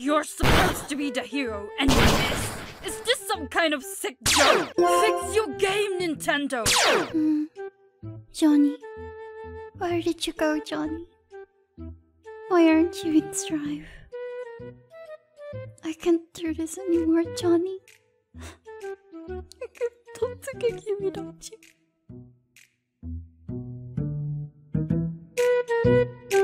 You're supposed to be the hero, and you miss? Is this some kind of sick joke? Fix your game, Nintendo! Mm. Johnny. Where did you go, Johnny? Why aren't you in Strive? I can't do this anymore, Johnny. can't you?